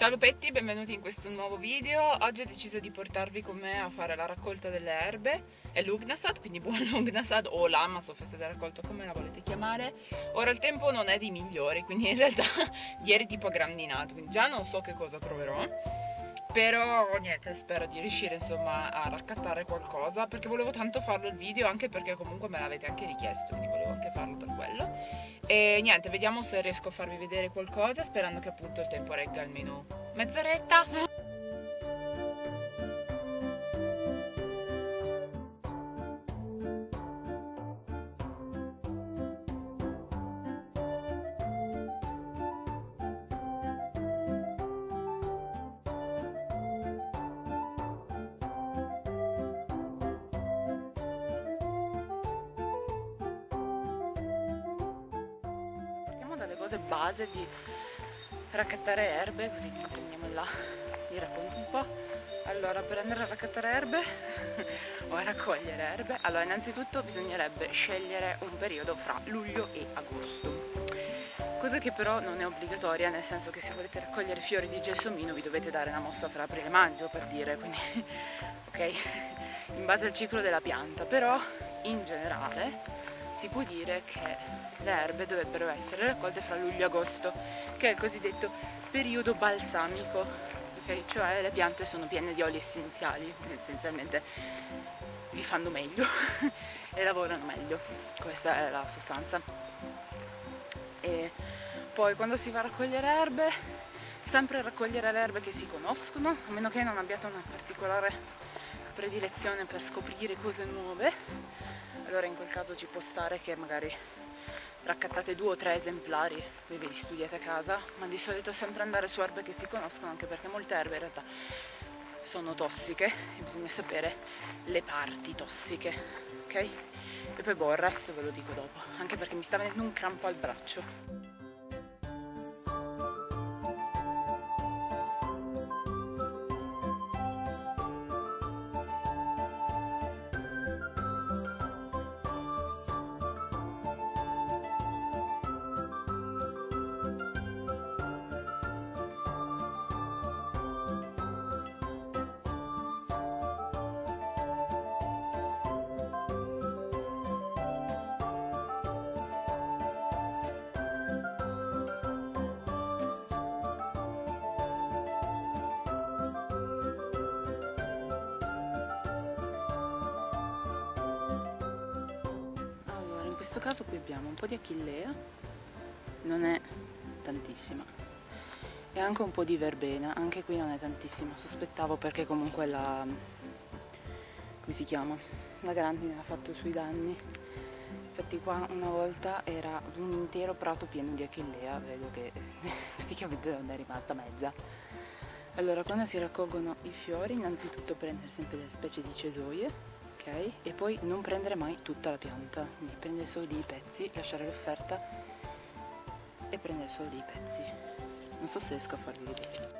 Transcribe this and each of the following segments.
Ciao lupetti, benvenuti in questo nuovo video. Oggi ho deciso di portarvi con me a fare la raccolta delle erbe. È l'Ugnasad, quindi buon Ugnasad o l'Ammas o festa del raccolto, come la volete chiamare. Ora il tempo non è dei migliori, quindi in realtà ieri tipo ha grandinato, quindi già non so che cosa troverò. Però niente, spero di riuscire insomma a raccattare qualcosa perché volevo tanto farlo il video anche perché comunque me l'avete anche richiesto, quindi volevo anche farlo per. E niente, vediamo se riesco a farvi vedere qualcosa, sperando che appunto il tempo regga almeno mezz'oretta. Cose base di raccattare erbe, così prendiamo là, vi racconto un po'. Allora, per andare a raccattare erbe o a raccogliere erbe, allora innanzitutto bisognerebbe scegliere un periodo fra luglio e agosto. Cosa che però non è obbligatoria, nel senso che se volete raccogliere fiori di gelsomino vi dovete dare una mossa fra aprile e maggio, per dire, quindi, ok? In base al ciclo della pianta, però in generale si può dire che le erbe dovrebbero essere raccolte fra luglio e agosto, che è il cosiddetto periodo balsamico, okay? cioè le piante sono piene di oli essenziali, essenzialmente vi fanno meglio e lavorano meglio, questa è la sostanza. E poi quando si va a raccogliere erbe, sempre raccogliere le erbe che si conoscono, a meno che non abbiate una particolare predilezione per scoprire cose nuove, allora in quel caso ci può stare che magari raccattate due o tre esemplari, poi ve li studiate a casa, ma di solito sempre andare su erbe che si conoscono, anche perché molte erbe in realtà sono tossiche e bisogna sapere le parti tossiche, ok? E poi boh, il resto ve lo dico dopo, anche perché mi sta venendo un crampo al braccio. Questo caso qui abbiamo un po' di achillea, non è tantissima, e anche un po' di verbena, anche qui non è tantissima, sospettavo perché comunque la, come si chiama, la grandine ha fatto i suoi danni. Infatti qua una volta era un intero prato pieno di achillea, vedo che praticamente non è rimasta mezza. Allora quando si raccolgono i fiori innanzitutto prendere sempre delle specie di cesoie ok? E poi non prendere mai tutta la pianta, quindi prendere solo dei pezzi, lasciare l'offerta e prendere solo dei pezzi. Non so se riesco a farvi vedere.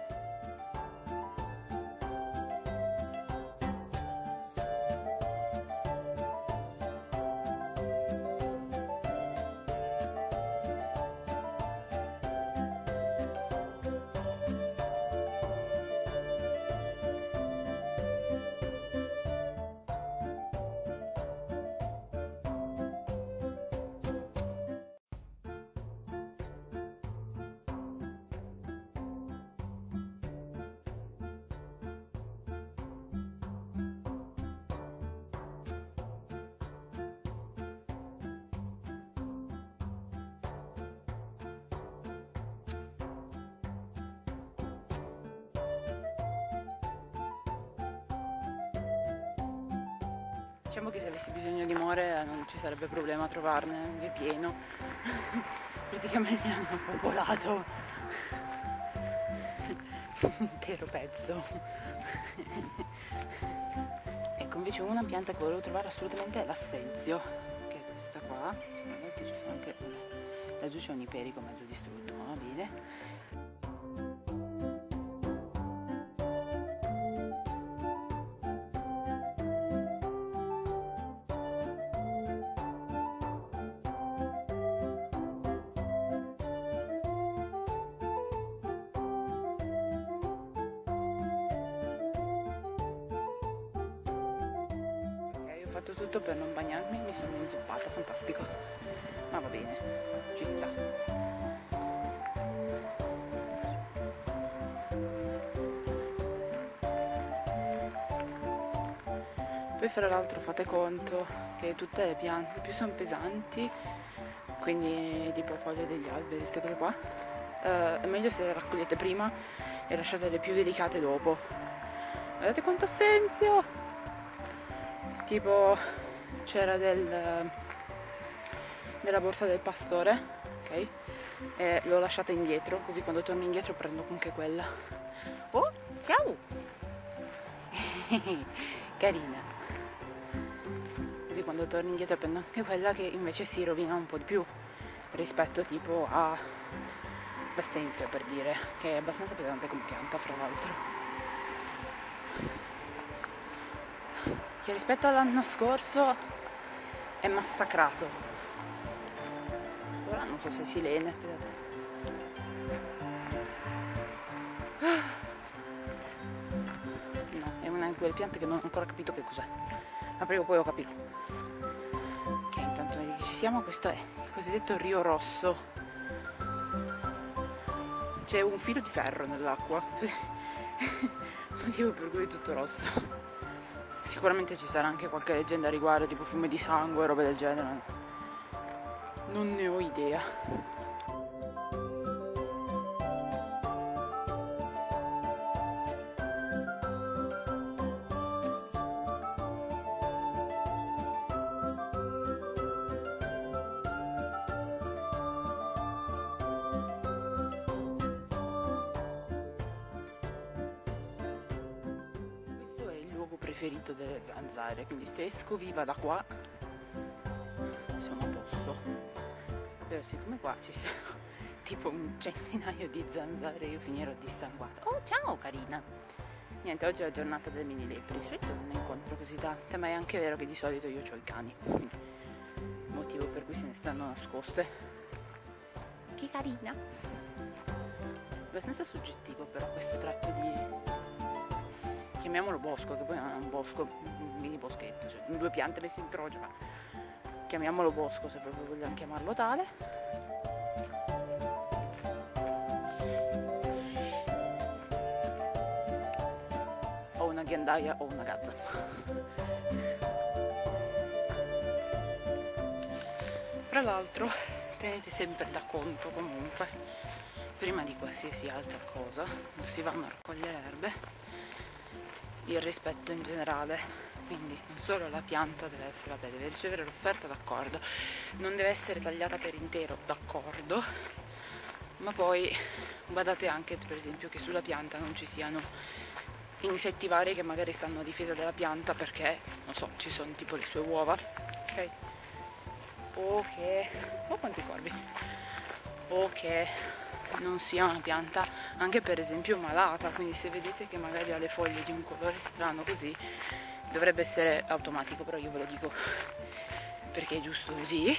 Diciamo che se avessi bisogno di more non ci sarebbe problema trovarne, è pieno. Praticamente hanno popolato un intero pezzo. ecco, invece una pianta che volevo trovare assolutamente è l'assenzio, che è questa qua. Laggiù c'è un iperico mezzo distrutto, ma fatto tutto per non bagnarmi, mi sono inzuppata, fantastico. Ma va bene, ci sta. Poi fra l'altro fate conto che tutte le piante più sono pesanti, quindi tipo foglie degli alberi, queste cose qua, eh, è meglio se le raccogliete prima e lasciate le più delicate dopo. Guardate quanto senzio! Tipo c'era del, della borsa del pastore, ok? E l'ho lasciata indietro, così quando torno indietro prendo anche quella. Oh, ciao! Carina. Così quando torno indietro prendo anche quella che invece si rovina un po' di più rispetto tipo a l'astenzio per dire, che è abbastanza pesante come pianta fra l'altro. Che rispetto all'anno scorso è massacrato. Ora non so se si lene. No, è una di quelle piante che non ho ancora capito che cos'è. Ma prima o poi lo capirò. Ok, intanto vedi che ci siamo, questo è il cosiddetto Rio Rosso c'è un filo di ferro nell'acqua, motivo per cui è tutto rosso. Sicuramente ci sarà anche qualche leggenda a riguardo, tipo fiume di sangue, robe del genere. Non ne ho idea. Preferito delle zanzare, quindi se esco viva da qua sono a posto. Però siccome qua ci sono tipo un centinaio di zanzare io finirò dissanguata. Oh ciao carina! Niente, oggi è la giornata delle mini lepri, di solito non ne incontro così tante, ma è anche vero che di solito io ho i cani, quindi motivo per cui se ne stanno nascoste. Che carina! Abbastanza soggettivo però questo tratto di chiamiamolo bosco, che poi è un bosco, un mini boschetto, cioè due piante messe in croce, ma chiamiamolo bosco se proprio vogliamo chiamarlo tale. O una ghiandaia o una gazza. Tra l'altro tenete sempre da conto comunque, prima di qualsiasi altra cosa, quando si vanno a raccogliere erbe, il rispetto in generale. Quindi non solo la pianta deve essere, vabbè, deve ricevere l'offerta d'accordo. Non deve essere tagliata per intero d'accordo. Ma poi badate anche per esempio che sulla pianta non ci siano insetti vari che magari stanno a difesa della pianta perché non so ci sono tipo le sue uova. Ok? O che oh quanti corvi o che non sia una pianta anche per esempio malata. Quindi se vedete che magari ha le foglie di un colore strano così dovrebbe essere automatico però io ve lo dico perché è giusto così.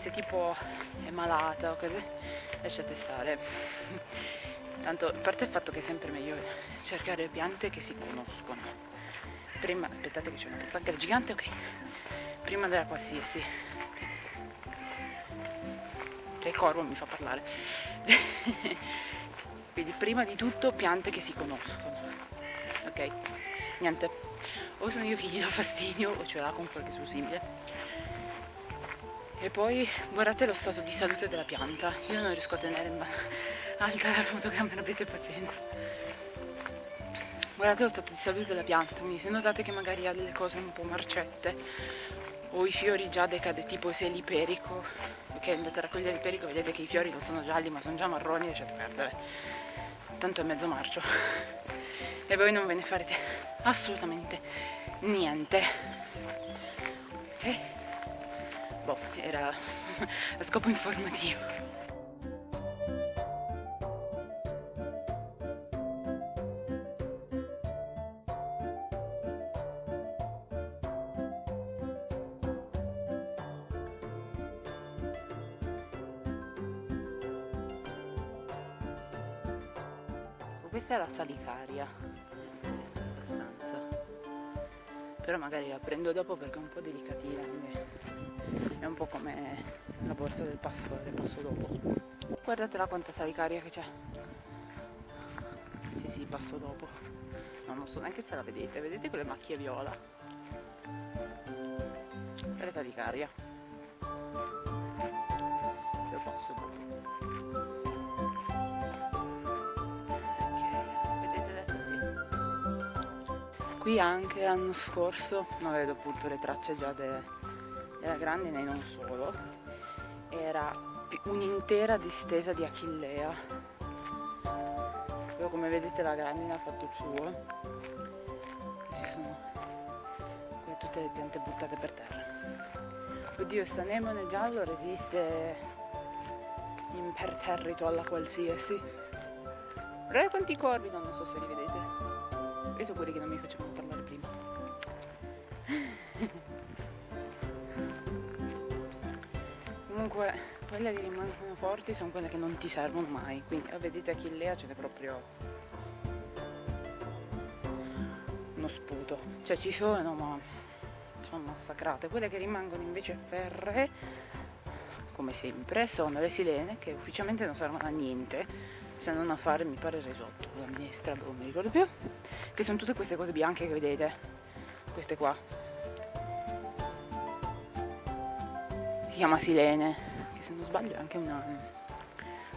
Se tipo è malata o così lasciate stare. Tanto a parte il fatto che è sempre meglio cercare piante che si conoscono. Prima aspettate che c'è una pozzanghera gigante ok. Prima della qualsiasi che il corvo mi fa parlare. Quindi prima di tutto piante che si conoscono ok? Niente o sono io che gli do fastidio o ce l'ha con qualche suo simile. E poi guardate lo stato di salute della pianta. Io non riesco a tenere alta la fotocamera avete pazienza. Guardate lo stato di salute della pianta quindi se notate che magari ha delle cose un po' marcette o i fiori già decade tipo se l'iperico ok andate a raccogliere l'iperico vedete che i fiori non sono gialli ma sono già marroni lasciate perdere. Tanto è mezzo marcio. E voi non ve ne farete assolutamente niente. Eh? boh era a scopo informativo magari la prendo dopo perché è un po' delicatina quindi è un po' come la borsa del pastore passo dopo. Guardatela quanta salicaria che c'è. Sì sì passo dopo. No, non so neanche se la vedete. Vedete quelle macchie viola? La salicaria. Lo passo dopo qui anche l'anno scorso ma vedo appunto le tracce già de, della grandine e non solo era un'intera distesa di achillea. Però come vedete la grandine ha fatto il suo. Ci sono qui tutte le piante buttate per terra. Oddio sta anemone giallo resiste imperterrito alla qualsiasi. Guardate quanti corvi? Non so se li vedete Vedete quelli che non mi facevano parlare prima. Comunque, quelle che rimangono forti sono quelle che non ti servono mai. Quindi, oh, vedete Achillea ce n'è proprio uno sputo. Cioè ci sono, ma sono massacrate. Quelle che rimangono invece ferre, come sempre, sono le silene che ufficialmente non servono a niente se non a fare mi pare risotto la minestra, non mi ricordo più che sono tutte queste cose bianche che vedete. Queste qua. Si chiama silene che se non sbaglio è anche una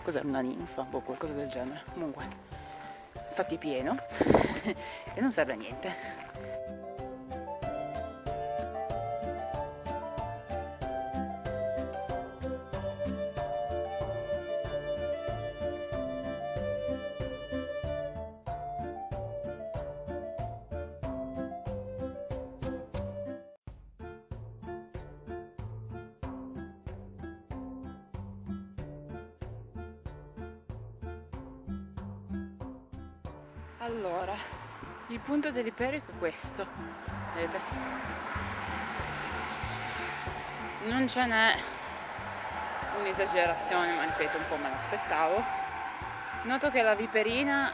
cos'è una ninfa o qualcosa del genere. Comunque infatti pieno e non serve a niente il punto dell'iperico è questo, vedete? Non ce n'è un'esagerazione, ma ripeto, un po' me l'aspettavo. Noto che la viperina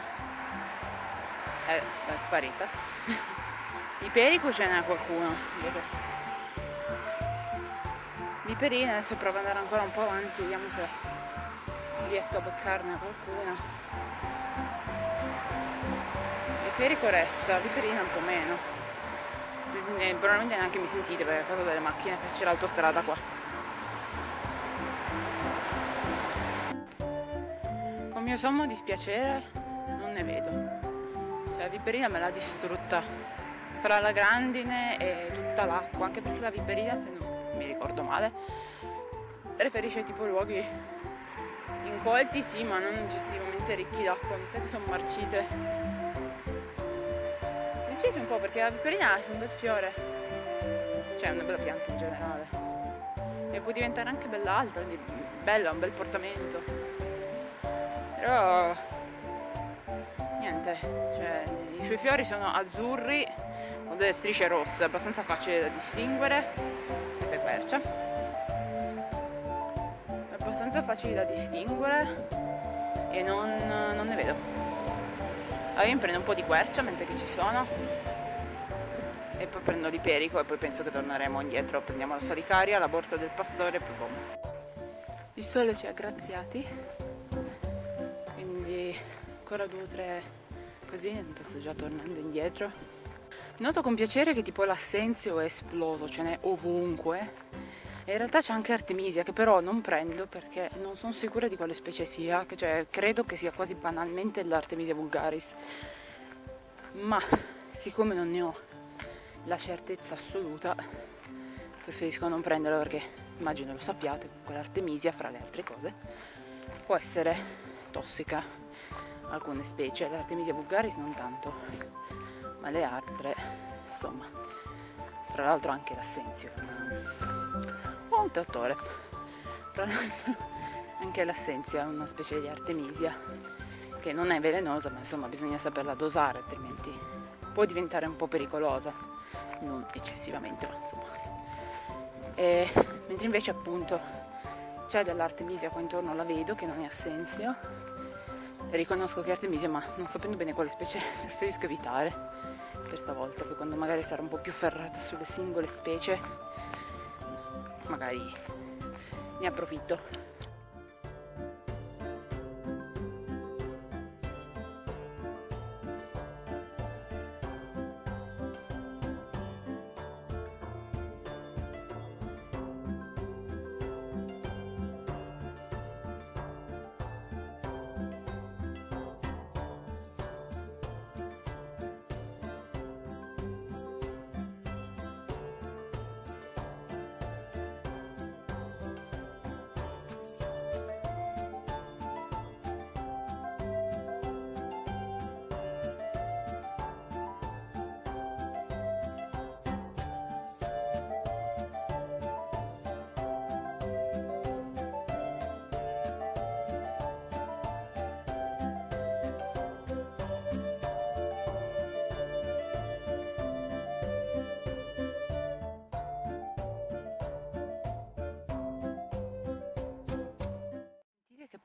è, sparita. Iperico ce n'è qualcuno, vedete? Viperina, adesso provo ad andare ancora un po' avanti, vediamo se riesco a beccarne qualcuna. Perico resta, Viperina un po' meno. Se, probabilmente neanche mi sentite perché a causa delle macchine, c'è l'autostrada qua. Con mio sommo dispiacere non ne vedo. Cioè la Viperina me l'ha distrutta. Fra la grandine e tutta l'acqua, anche perché la Viperina, se non mi ricordo male, preferisce tipo luoghi incolti sì, ma non eccessivamente ricchi d'acqua. Mi sa che sono marcite piace un po' perché la viperina è un bel fiore, cioè è una bella pianta in generale. E può diventare anche bella alta, quindi bella, un bel portamento. Però niente, cioè, i suoi fiori sono azzurri con delle strisce rosse, abbastanza facile da distinguere. Questa è quercia. È abbastanza facile da distinguere e non, non ne vedo. Allora io mi prendo un po' di quercia mentre che ci sono e poi prendo l'iperico e poi penso che torneremo indietro, prendiamo la salicaria, la borsa del pastore e poi boom. Il sole ci ha graziati, quindi ancora due o tre così, sto già tornando indietro. Noto con piacere che tipo l'assenzio è esploso, ce n'è ovunque. In realtà c'è anche Artemisia che però non prendo perché non sono sicura di quale specie sia, cioè credo che sia quasi banalmente l'Artemisia vulgaris. Ma siccome non ne ho la certezza assoluta preferisco non prenderlo perché immagino lo sappiate l'artemisia fra le altre cose può essere tossica alcune specie l'artemisia vulgaris non tanto ma le altre insomma tra l'altro anche l'assenzio trattore tra l'altro anche l'assenzio è una specie di artemisia che non è velenosa ma insomma bisogna saperla dosare altrimenti può diventare un po' pericolosa non eccessivamente, ma insomma. E, mentre invece appunto c'è dell'artemisia qua intorno, la vedo che non è assenzio. Riconosco che è artemisia, ma non sapendo bene quale specie preferisco evitare. per stavolta, poi quando magari sarà un po' più ferrata sulle singole specie, magari ne approfitto.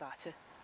Pace.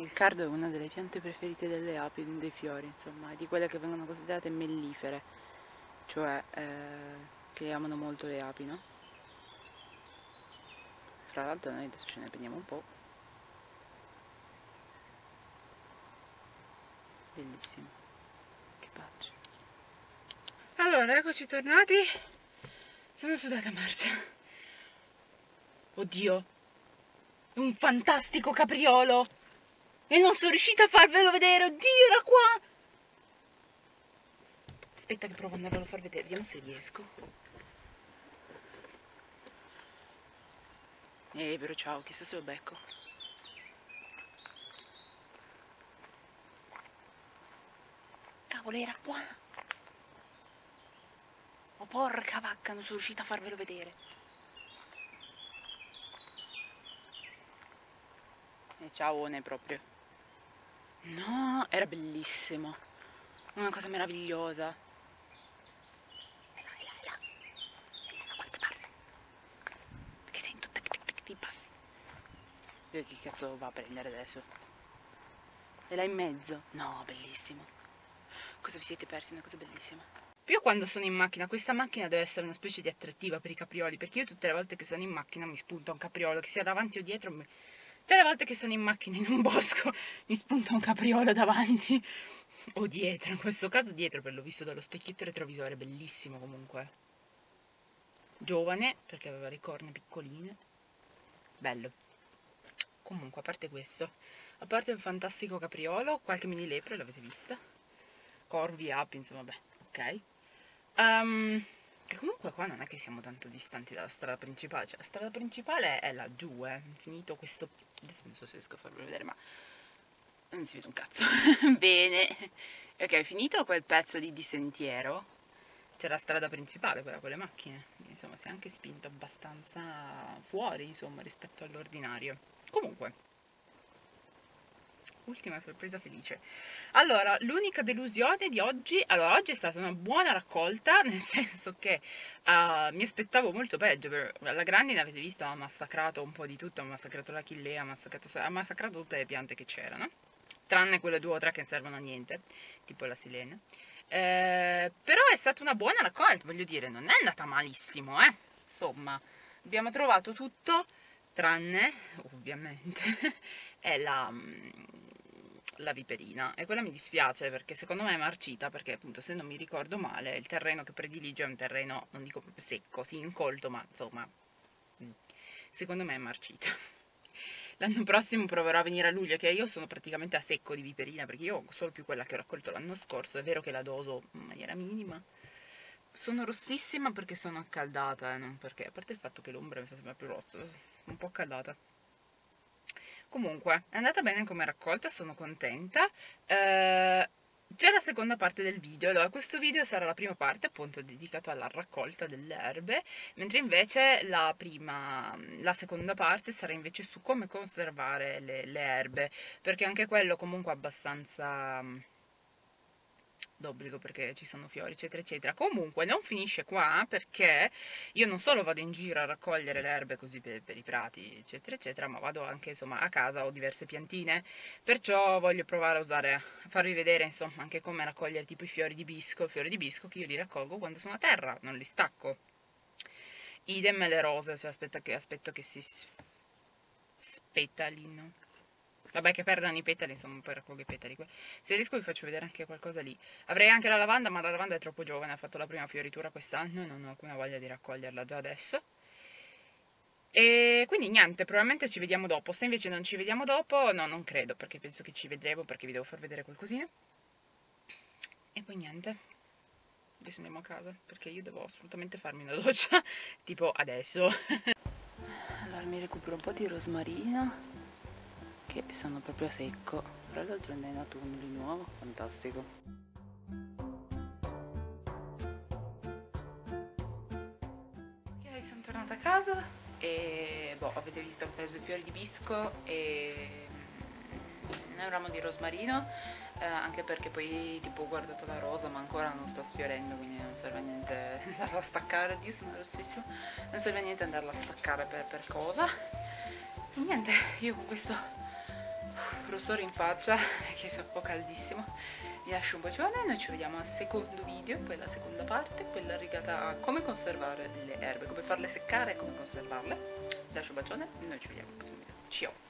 Il cardo è una delle piante preferite delle api, dei fiori, insomma, di quelle che vengono considerate mellifere, cioè eh, che amano molto le api, no? Fra l'altro noi adesso ce ne prendiamo un po'. Bellissimo, che pace. Allora, eccoci tornati. Sono sudata marcia. Oddio, un fantastico capriolo! E non sono riuscita a farvelo vedere, oddio era qua! Aspetta che provo ad andarvelo a far vedere, vediamo se riesco. Eh, però ciao, chissà se lo becco. Cavolo, era qua! Oh porca vacca, non sono riuscita a farvelo vedere. E eh, ciao, ne proprio. No, era bellissimo. Una cosa meravigliosa. È là, è là, è là. È là da qualche parte. Perché sento tic tic tic ti passi. Io chi cazzo va a prendere adesso? È là in mezzo? No, bellissimo. Cosa vi siete persi? Una cosa bellissima. Io quando sono in macchina, questa macchina deve essere una specie di attrattiva per i caprioli, perché io tutte le volte che sono in macchina mi spunta un capriolo, che sia davanti o dietro, Tutte le volte che sono in macchina in un bosco mi spunta un capriolo davanti o dietro, in questo caso dietro per l'ho visto dallo specchietto retrovisore, bellissimo comunque. Giovane, perché aveva le corna piccoline. Bello. Comunque, a parte questo, a parte un fantastico capriolo, qualche mini lepre, l'avete vista? Corvi, api, insomma, beh, ok. Um, che comunque qua non è che siamo tanto distanti dalla strada principale, cioè la strada principale è laggiù, eh, finito questo adesso non so se riesco a farvelo vedere ma non si vede un cazzo. Bene. Ok finito quel pezzo di, sentiero c'è la strada principale quella con le macchine. Insomma si è anche spinto abbastanza fuori insomma rispetto all'ordinario. Comunque ultima sorpresa felice. Allora l'unica delusione di oggi allora oggi è stata una buona raccolta nel senso che uh, mi aspettavo molto peggio la grandine avete visto ha massacrato un po' di tutto ha massacrato la chillea ha massacrato, ha massacrato tutte le piante che c'erano tranne quelle due o tre che non servono a niente tipo la silene eh, però è stata una buona raccolta voglio dire non è andata malissimo eh. Insomma abbiamo trovato tutto tranne ovviamente la mm, la viperina e quella mi dispiace perché secondo me è marcita perché appunto se non mi ricordo male il terreno che predilige è un terreno non dico proprio secco, sì incolto ma insomma mm, secondo me è marcita l'anno prossimo proverò a venire a luglio, che io sono praticamente a secco di viperina, perché io ho solo più quella che ho raccolto l'anno scorso, è vero che la doso in maniera minima. Sono rossissima perché sono accaldata, eh, non perché, a parte il fatto che l'ombra mi fa sembrare più rossa, un po' accaldata. Comunque, è andata bene come raccolta, sono contenta. Eh, c'è la seconda parte del video, allora questo video sarà la prima parte appunto dedicato alla raccolta delle erbe, mentre invece la, prima, la seconda parte sarà invece su come conservare le, le erbe, perché anche quello comunque è abbastanza d'obbligo perché ci sono fiori eccetera eccetera. Comunque non finisce qua perché io non solo vado in giro a raccogliere le erbe così per, per i prati eccetera eccetera ma vado anche insomma a casa ho diverse piantine. Perciò voglio provare a usare a farvi vedere insomma anche come raccogliere tipo i fiori di bisco. Fiori di bisco che io li raccolgo quando sono a terra non li stacco. Idem le rose cioè aspetta che, aspetto che si spetalino Vabbè che perdono i petali, insomma poi raccolgo i petali. Se riesco vi faccio vedere anche qualcosa lì. Avrei anche la lavanda, ma la lavanda è troppo giovane, ha fatto la prima fioritura quest'anno e non ho alcuna voglia di raccoglierla già adesso. E quindi niente, probabilmente ci vediamo dopo. Se invece non ci vediamo dopo, no, non credo, perché penso che ci vedremo, perché vi devo far vedere qualcosina. E poi niente. Adesso andiamo a casa, perché io devo assolutamente farmi una doccia, tipo adesso. allora mi recupero un po' di rosmarino che sono proprio secco però l'altro è nato uno di nuovo fantastico. Ok sono tornata a casa e boh avete visto ho preso i fiori di bisco e un ramo di rosmarino eh, anche perché poi tipo ho guardato la rosa ma ancora non sta sfiorendo quindi non serve a niente andarla a staccare. Dio sono rossissimo non serve a niente andarla a staccare per, per cosa. Niente io con questo rossore in faccia che è un po' caldissimo. Vi lascio un bacione noi ci vediamo al secondo video poi la seconda parte quella rigata a come conservare le erbe come farle seccare e come conservarle. Vi lascio un bacione noi ci vediamo al prossimo video. Ciao